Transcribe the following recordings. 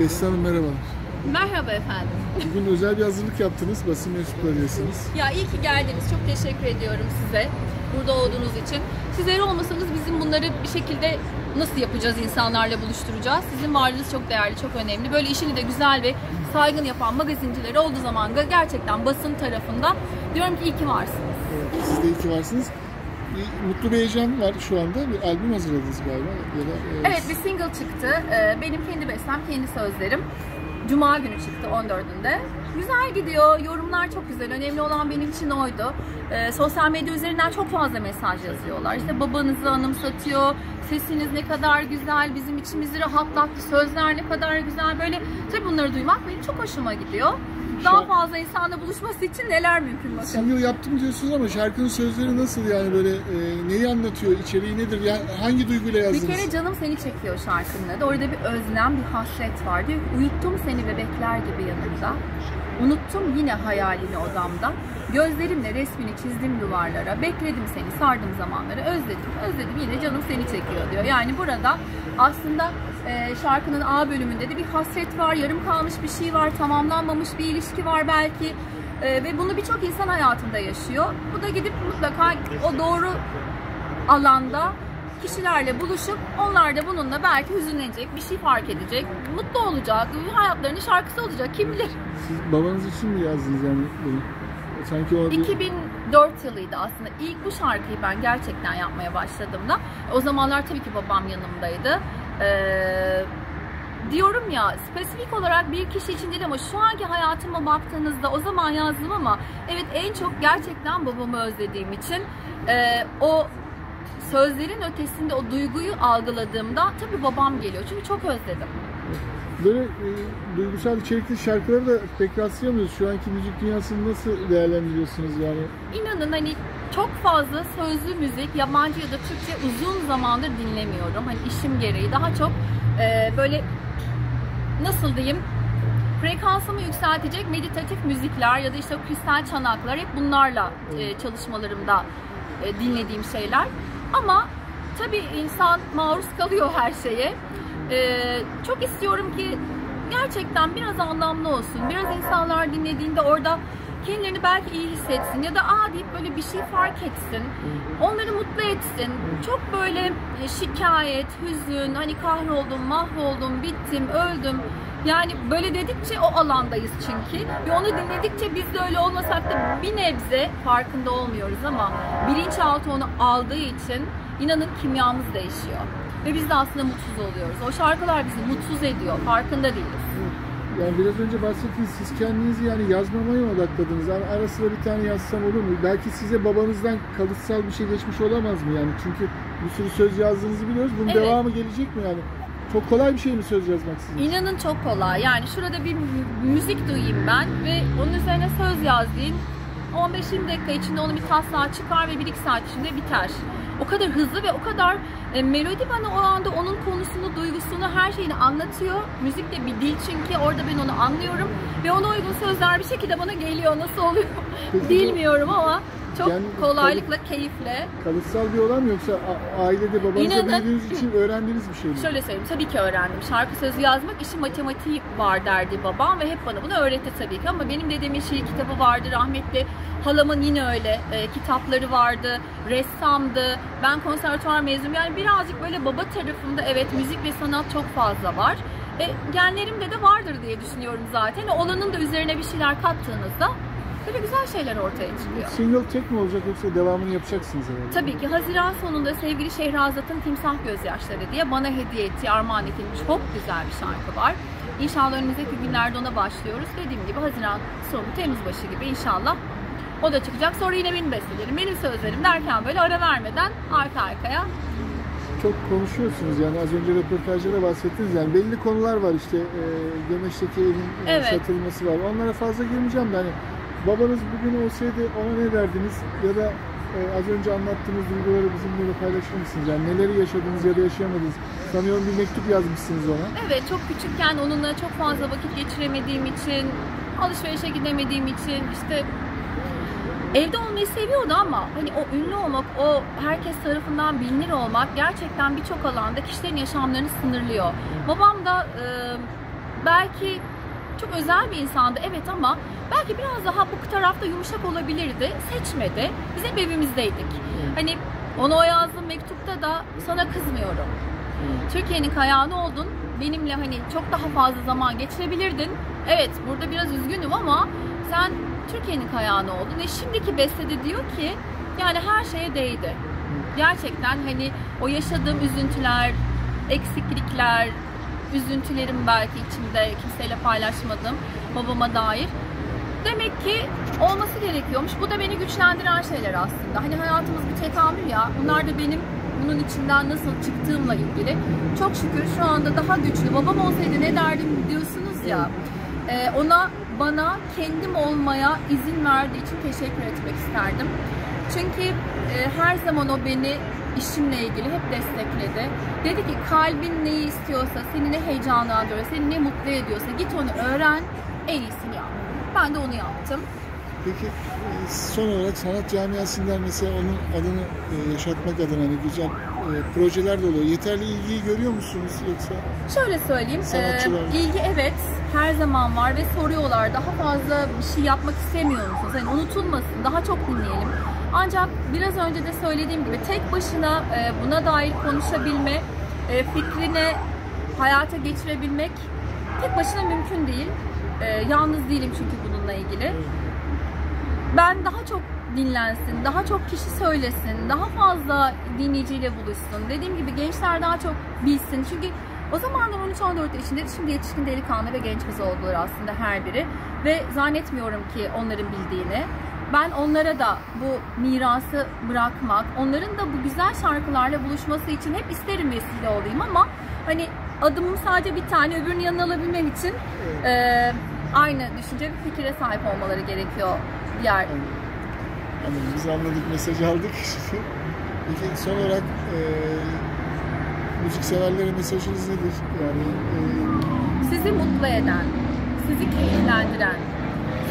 Beste Hanım merhabalar. Merhaba efendim. Bugün özel bir hazırlık yaptınız, basın mensuplarıyasınız. Ya iyi ki geldiniz. Çok teşekkür ediyorum size. Burada olduğunuz için. Sizler olmasanız bizim bunları bir şekilde nasıl yapacağız, insanlarla buluşturacağız? Sizin varlığınız çok değerli, çok önemli. Böyle işini de güzel ve saygın yapan magazincileri olduğu zaman da gerçekten basın tarafında diyorum ki iyi ki varsınız. Evet, Siz de iyi ki varsınız. Bir mutlu bir heyecan var şu anda. Bir albüm hazırladınız galiba. Ya da, e, Evet bir single çıktı. Ee, Benim kendi bestem, kendi sözlerim. Cuma günü çıktı 14'ünde. Güzel gidiyor. Yorumlar çok güzel. Önemli olan benim için oydu. Ee, sosyal medya üzerinden çok fazla mesaj yazıyorlar. İşte babanızı anımsatıyor. Sesiniz ne kadar güzel. Bizim içimizi rahatlattı. Sözler ne kadar güzel. Böyle tabii bunları duymak benim çok hoşuma gidiyor. Daha Şu- fazla insanla buluşması için neler mümkün bakalım. Single yaptım diyorsunuz ama şarkının sözleri nasıl yani böyle e, neyi anlatıyor, içeriği nedir, yani hangi duyguyla Bir yazdınız? kere canım seni çekiyor şarkının adı. Orada bir özlem, bir hasret var. Diyor uyuttum seni bebekler gibi yanımda. Unuttum yine hayalini odamda. Gözlerimle resmini çizdim duvarlara. Bekledim seni, sardım zamanları. Özledim, özledim yine canım seni çekiyor diyor. Yani burada aslında e, şarkının A bölümünde de bir hasret var, yarım kalmış bir şey var, tamamlanmamış bir ilişki var belki. E, ve bunu birçok insan hayatında yaşıyor. Bu da gidip mutlaka o doğru alanda kişilerle buluşup onlar da bununla belki hüzünlenecek, bir şey fark edecek, mutlu olacak, hayatlarının şarkısı olacak kim bilir. Siz babanız için mi yazdınız yani bunu? Sanki o bir... 2004 yılıydı aslında. İlk bu şarkıyı ben gerçekten yapmaya başladığımda. O zamanlar tabii ki babam yanımdaydı. Ee, diyorum ya spesifik olarak bir kişi için değil ama şu anki hayatıma baktığınızda o zaman yazdım ama evet en çok gerçekten babamı özlediğim için e, o sözlerin ötesinde o duyguyu algıladığımda tabii babam geliyor. Çünkü çok özledim. Böyle e, duygusal içerikli şarkıları da pek rastlayamıyoruz. Şu anki müzik dünyasını nasıl değerlendiriyorsunuz yani? İnanın hani çok fazla sözlü müzik yabancı ya da Türkçe uzun zamandır dinlemiyorum. Hani işim gereği daha çok e, böyle nasıl diyeyim frekansımı yükseltecek meditatif müzikler ya da işte kristal çanaklar hep bunlarla e, çalışmalarımda e, dinlediğim şeyler. Ama tabii insan maruz kalıyor her şeye. E, çok istiyorum ki gerçekten biraz anlamlı olsun. Biraz insanlar dinlediğinde orada kendilerini belki iyi hissetsin ya da aa deyip böyle bir şey fark etsin. Onları mutlu etsin. Çok böyle e, şikayet, hüzün, hani kahroldum, mahvoldum, bittim, öldüm. Yani böyle dedikçe o alandayız çünkü. Ve onu dinledikçe biz de öyle olmasak da bir nebze farkında olmuyoruz ama bilinçaltı onu aldığı için inanın kimyamız değişiyor. Ve biz de aslında mutsuz oluyoruz. O şarkılar bizi mutsuz ediyor. Farkında değiliz. Yani biraz önce bahsettiğiniz siz kendinizi yani yazmamaya odakladınız? Yani ara sıra bir tane yazsam olur mu? Belki size babanızdan kalıtsal bir şey geçmiş olamaz mı yani? Çünkü bir sürü söz yazdığınızı biliyoruz. Bunun Evet. devamı gelecek mi yani? Çok kolay bir şey mi söz yazmak sizin için? İnanın çok kolay. Yani şurada bir mü- müzik duyayım ben ve onun üzerine söz yazayım. 15-20 dakika içinde onu bir taslağa çıkar ve 1-2 saat içinde biter. O kadar hızlı ve o kadar e, melodi bana o anda onun konusunu, duygusunu, her şeyini anlatıyor. Müzik de bir dil çünkü orada ben onu anlıyorum ve ona uygun sözler bir şekilde bana geliyor. Nasıl oluyor bilmiyorum ama çok Yani kolaylıkla, keyifle. Kalıtsal bir olan mı yoksa ailede babanızla büyüdüğünüz için öğrendiğiniz bir şey mi? Şöyle söyleyeyim, tabii ki öğrendim. Şarkı sözü yazmak işin matematiği var derdi babam ve hep bana bunu öğretti tabii ki. Ama benim dedemin şiir kitabı vardı, rahmetli halamın yine öyle e, kitapları vardı, ressamdı, ben konservatuvar mezunum. Yani birazcık böyle baba tarafımda evet müzik ve sanat çok fazla var. E, genlerimde de vardır diye düşünüyorum zaten. Olanın da üzerine bir şeyler kattığınızda böyle güzel şeyler ortaya çıkıyor. Single tek mi olacak yoksa devamını yapacaksınız herhalde? Tabii ki Haziran sonunda sevgili Şehrazat'ın Timsah Gözyaşları diye bana hediye ettiği, armağan edilmiş çok güzel bir şarkı var. İnşallah önümüzdeki günlerde ona başlıyoruz. Dediğim gibi Haziran sonu, Temmuz başı gibi inşallah o da çıkacak. Sonra yine benim bestelerim, benim sözlerim derken böyle ara vermeden arka arkaya. Çok konuşuyorsunuz yani az önce röportajda da bahsettiniz yani belli konular var işte e, Gömeş'teki evin Evet. satılması var. Onlara fazla girmeyeceğim de hani babanız bugün olsaydı ona ne derdiniz ya da e, az önce anlattığınız duyguları bizimle paylaşır mısınız? Yani neleri yaşadınız ya da yaşayamadınız? Sanıyorum bir mektup yazmışsınız ona. Evet çok küçükken onunla çok fazla vakit geçiremediğim için, alışverişe gidemediğim için işte Evde olmayı seviyordu ama hani o ünlü olmak, o herkes tarafından bilinir olmak gerçekten birçok alanda kişilerin yaşamlarını sınırlıyor. Babam da e, belki çok özel bir insandı evet ama belki biraz daha bu tarafta yumuşak olabilirdi. Seçmedi. Biz hep evimizdeydik. Hani ona o yazdığım mektupta da sana kızmıyorum. Türkiye'nin kayağını oldun. Benimle hani çok daha fazla zaman geçirebilirdin. Evet burada biraz üzgünüm ama sen Türkiye'nin kayağını oldun. E şimdiki bestede diyor ki yani her şeye değdi. Gerçekten hani o yaşadığım üzüntüler, eksiklikler, üzüntülerim belki içimde kimseyle paylaşmadım babama dair. Demek ki olması gerekiyormuş. Bu da beni güçlendiren şeyler aslında. Hani hayatımız bir tekamül ya. Bunlar da benim bunun içinden nasıl çıktığımla ilgili. Çok şükür şu anda daha güçlü. Babam olsaydı ne derdim diyorsunuz ya. Ee, ona bana kendim olmaya izin verdiği için teşekkür etmek isterdim. Çünkü e, her zaman o beni işimle ilgili hep destekledi. Dedi ki kalbin neyi istiyorsa, seni ne heyecanlandırıyor, seni ne mutlu ediyorsa git onu öğren, en iyisini yap. Ben de onu yaptım. Peki e, son olarak sanat camiasından mesela onun adını e, yaşatmak adına hani güzel projeler de oluyor. Yeterli ilgiyi görüyor musunuz yoksa? Şöyle söyleyeyim, e, ilgi evet her zaman var ve soruyorlar daha fazla bir şey yapmak istemiyor musunuz? Yani unutulmasın, daha çok dinleyelim. Ancak biraz önce de söylediğim gibi tek başına e, buna dair konuşabilme, e, fikrini hayata geçirebilmek tek başına mümkün değil. E, yalnız değilim çünkü bununla ilgili. ben daha çok dinlensin, daha çok kişi söylesin, daha fazla dinleyiciyle buluşsun. Dediğim gibi gençler daha çok bilsin. Çünkü o zamanlar 13-14 yaşındaydı. Şimdi yetişkin delikanlı ve genç kız oldular aslında her biri. Ve zannetmiyorum ki onların bildiğini. Ben onlara da bu mirası bırakmak, onların da bu güzel şarkılarla buluşması için hep isterim vesile olayım ama hani adımım sadece bir tane, öbürünün yanına alabilmem için eee, aynı düşünce ve fikire sahip olmaları gerekiyor diğer Hani biz anladık, mesaj aldık. Peki son olarak e, müzik severlere mesajınız nedir? Yani e, sizi mutlu eden, sizi keyiflendiren,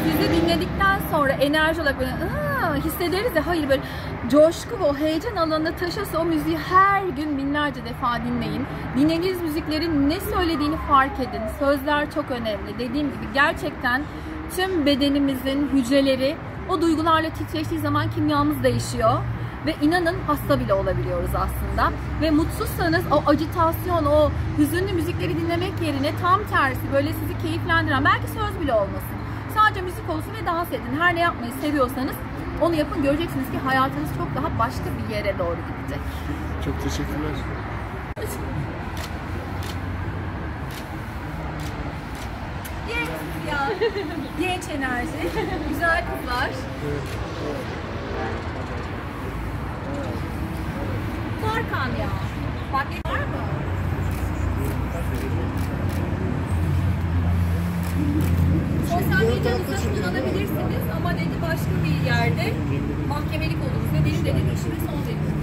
sizi dinledikten sonra enerji olarak böyle "Aa!" hissederiz ya hayır böyle coşku ve o heyecan alanına taşırsa o müziği her gün binlerce defa dinleyin. Dinlediğiniz müziklerin ne söylediğini fark edin. Sözler çok önemli. Dediğim gibi gerçekten tüm bedenimizin hücreleri o duygularla titreştiği zaman kimyamız değişiyor. Ve inanın hasta bile olabiliyoruz aslında. Ve mutsuzsanız o acitasyon, o hüzünlü müzikleri dinlemek yerine tam tersi böyle sizi keyiflendiren, belki söz bile olmasın. Sadece müzik olsun ve dans edin. Her ne yapmayı seviyorsanız onu yapın. Göreceksiniz ki hayatınız çok daha başka bir yere doğru gidecek. çok teşekkürler. Genç ya. Genç enerji. Güzel kızlar. Tarkan ya. Bak var mı? Sosyal medyanızda kullanabilirsiniz ama dedi başka bir yerde mahkemelik oluruz ve benim dedi işime son verir.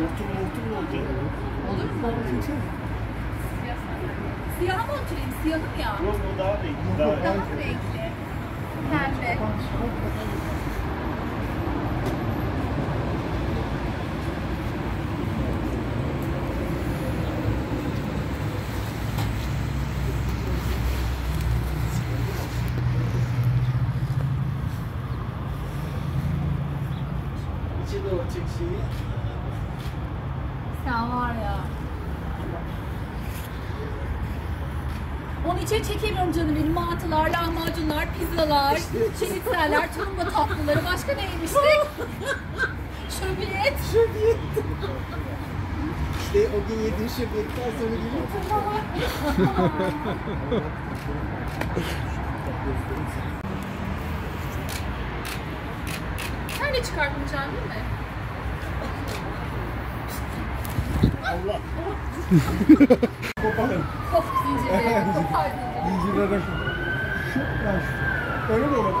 Hortum hortum mu oldu? Olur mu? Siyaha mı oturayım? Siyahım ya. Yok o daha renkli. Daha Daha renkli? Pembe. içi de o çek şeyi. Sen var ya. Onu içeri çekemiyorum canım benim. Mantılar, lahmacunlar, pizzalar, şenitseller, tulumba tatlıları. Başka ne yemiştik? Şöbiyet. İşte o gün yediğin şöbiyetten sonra gelip Sen de çıkartmayacaksın değil mi? Allah. Kop zincirleri, kopar zincirleri. Zincirlere Öyle mi olur?